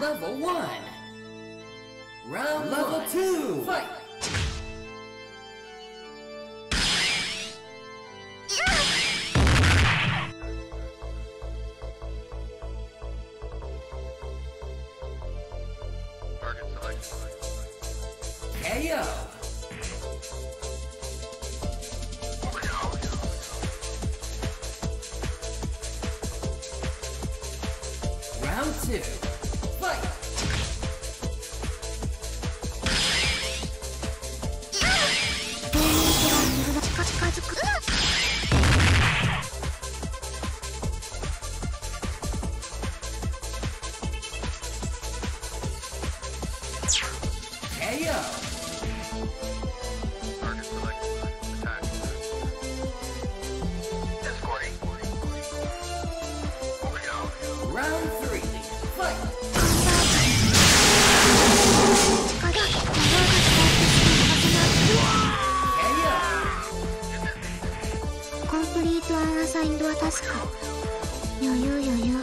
Level 1. Round Level 2. Fight. Target selected. KO. Round 2. Round 3. Fight. コンプリートアンアサインドはタスク余裕余裕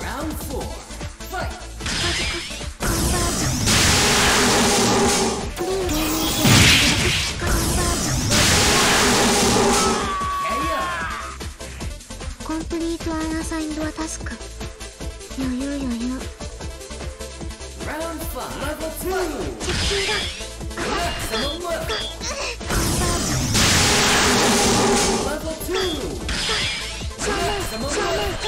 Round 4. リートアンアサインドはタスク余裕余裕 Round 5. Level 2. 接近だ Maximum level. コンバージョン Level 2. 正面 Maximum 正面 level.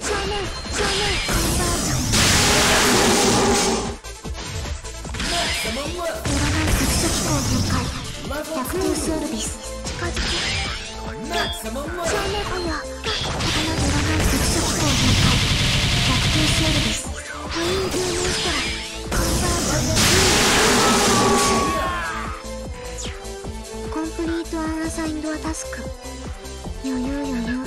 正面正面コンバージョン Maximum level. 占い特殊機構展開逆転セール 2. ビス近づく正面おや刀で占い特殊機構展開逆転セールビスハイングーモンストラコンプリートアンアサインドアタスク余裕余裕・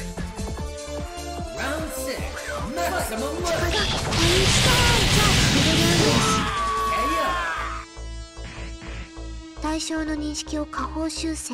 対象の認識を下方修正。